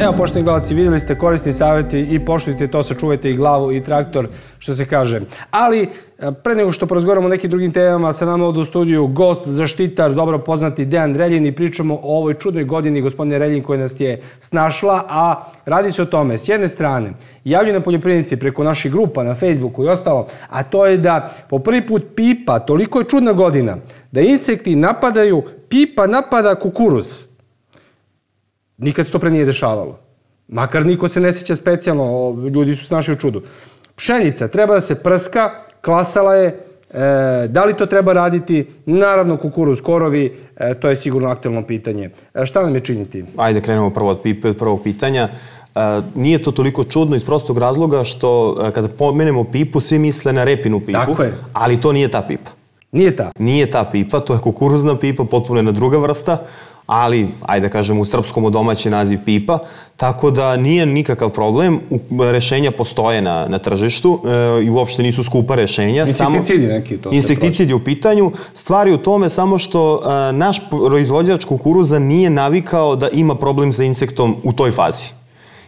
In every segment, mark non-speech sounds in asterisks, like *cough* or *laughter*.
Evo, poštovni gledalci, videli ste korisni savjeti i poštujte to, sačuvajte i glavu i traktor, što se kaže. Ali, e, pre nego što porazgovaramo o nekim drugim temama, sa nama ovdje u studiju gost, zaštitar, dobro poznati Dejan Reljin i pričamo o ovoj čudnoj godini gospodine Reljin koja nas je snašla, a radi se o tome, s jedne strane, javljene poljoprivrednici preko naših grupa na Facebooku i ostalo, a to je da po prvi put pipa, toliko je čudna godina, da insekti napadaju, pipa napada kukuruz. Nikad se to pre nije dešavalo. Makar niko se ne sjeća specijalno, ljudi su snašli u čudu. Pšenica treba da se prska, klasala je, e, da li to treba raditi? Naravno, kukuruz, korovi, e, to je sigurno aktualno pitanje. E, šta nam je činiti? Ajde, krenemo prvo od, pipe, od prvog pitanja. nije to toliko čudno iz prostog razloga što kada pomenemo pipu, svi misle na repinu pipu. Tako je. Ali to nije ta pipa. Nije ta? Nije ta pipa, to je kukuruzna pipa, potpuno jedna druga vrsta ali, ajde da kažem, u srpskom domaći naziv pipa, tako da nije nikakav problem, rešenja postoje na, na tržištu e, i uopšte nisu skupa rešenja. Insekticidi neki to Insekticidi u pitanju. Stvari u tome samo što e, naš proizvođač kukuruza nije navikao da ima problem sa insektom u toj fazi.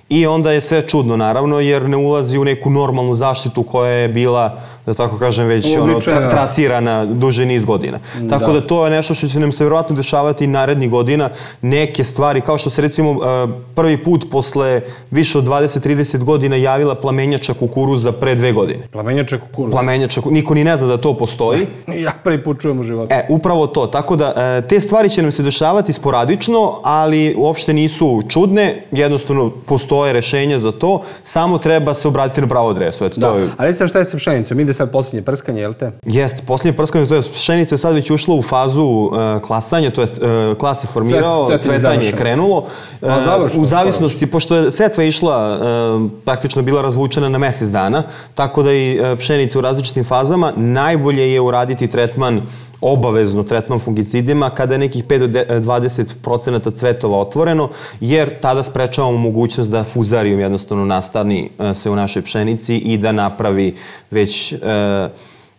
I onda je sve čudno, naravno, jer ne ulazi u neku normalnu zaštitu koja je bila da tako kažem, već ono, tra trasirana duže niz godina. Da. Tako da to je nešto što će nam se vjerojatno dešavati i narednih godina. Neke stvari, kao što se recimo e, prvi put posle više od 20-30 godina javila plamenjača kukuruza pre dve godine. Plamenjača kukuruza? Plamenjača, niko ni ne zna da to postoji. *laughs* ja prvi put čujem u životu. E, upravo to. Tako da, e, te stvari će nam se dešavati sporadično, ali uopšte nisu čudne. Jednostavno, postoje rešenja za to. Samo treba se obratiti na pravo adresu. Eto, da. to je... Ali sam šta je sa pšenicom? Ide sad posljednje prskanje, jel te? Jeste, posljednje prskanje, to je pšenica je sad već ušla u fazu uh, klasanja, to je uh, klas je formirao, Cvet, cvetanje je krenulo. Uh, završno, u zavisnosti, pošto je setva išla, uh, praktično bila razvučena na mesec dana, tako da i pšenica u različitim fazama, najbolje je uraditi tretman obavezno tretman fungicidima kada je nekih 5 do 20 cvetova otvoreno, jer tada sprečavamo mogućnost da fuzarijum jednostavno nastani e, se u našoj pšenici i da napravi već e,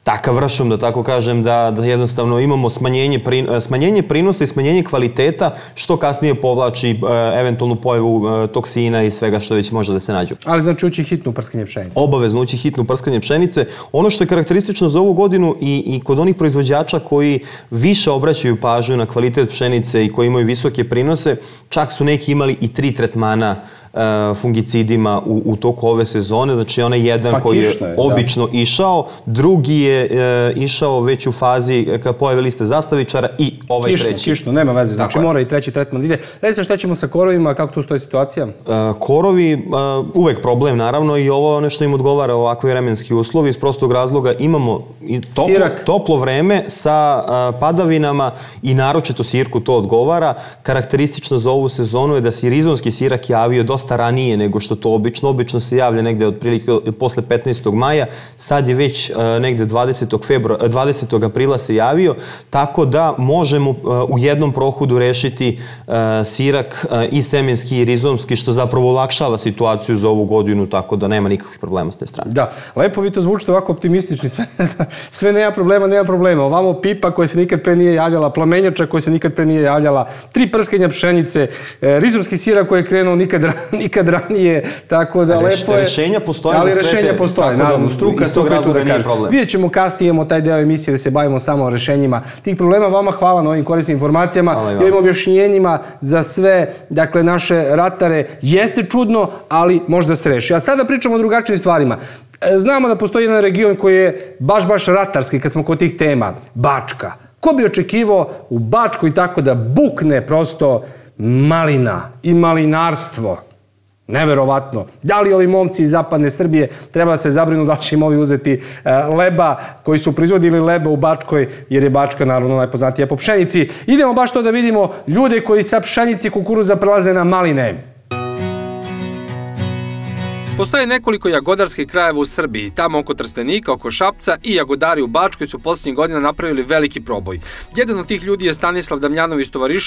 takav ršom, da tako kažem, da, da jednostavno imamo smanjenje, prin, e, smanjenje prinosa i smanjenje kvaliteta, što kasnije povlači e, eventualnu pojavu e, toksina i svega što već može da se nađe. Ali znači ući hitnu prskanje pšenice? Obavezno ući hitnu prskanje pšenice. Ono što je karakteristično za ovu godinu i, i kod onih proizvođača koji više obraćaju pažnju na kvalitet pšenice i koji imaju visoke prinose, čak su neki imali i tri tretmana fungicidima u, u toku ove sezone. Znači, onaj jedan pa, koji je, je obično da. išao, drugi je e, išao već u fazi kad pojave liste zastavičara i ovaj kišno, treći. Kišno, nema veze. Znači, Tako mora je. i treći tretman da ide. Reci se šta ćemo sa korovima, kako tu stoji situacija? E, korovi, e, uvek problem, naravno, i ovo je ono što im odgovara ovakvi vremenski uslovi. Iz prostog razloga imamo i toplo, toplo vreme sa e, padavinama i naročito sirku to odgovara. Karakteristično za ovu sezonu je da se rizonski sirak javio dosta dosta ranije nego što to obično. Obično se javlja negde otprilike posle 15. maja, sad je već uh, negde 20. Februar, 20. aprila se javio, tako da možemo uh, u jednom prohodu rešiti uh, sirak i semenski i rizomski, što zapravo olakšava situaciju za ovu godinu, tako da nema nikakvih problema s te strane. Da, lepo vi to zvučite ovako optimistični, sve, sve nema problema, nema problema. Ovamo pipa koja se nikad pre nije javljala, plamenjača koja se nikad pre nije javljala, tri prskenja pšenice, rizomski sirak koji je krenuo nikad *laughs* nikad ranije, tako da Reš, lepo je. Rešenja postoje ali za sve rešenja postoje, naravno, struka, struka je tu da kaže. Vidjet ćemo kasnije, imamo taj deo emisije da se bavimo samo o rešenjima tih problema. Vama hvala na ovim korisnim informacijama i ovim objašnjenjima za sve, dakle, naše ratare. Jeste čudno, ali možda se reši. A sada pričamo o drugačijim stvarima. E, znamo da postoji jedan region koji je baš, baš ratarski, kad smo kod tih tema. Bačka. Ko bi očekivao u Bačku i tako da bukne prosto malina i malinarstvo? Neverovatno. Da li ovi momci iz zapadne Srbije treba se zabrinu da će im ovi uzeti e, leba koji su proizvodili leba u Bačkoj, jer je Bačka naravno najpoznatija po pšenici. Idemo baš to da vidimo ljude koji sa pšenici kukuruza prelaze na maline. Postoje nekoliko jagodarskih krajeva u Srbiji, tamo oko Trstenika, oko Šapca i jagodari u Bačkoj su posljednjih godina napravili veliki proboj. Jedan od tih ljudi je Stanislav Damjanović Tovariš,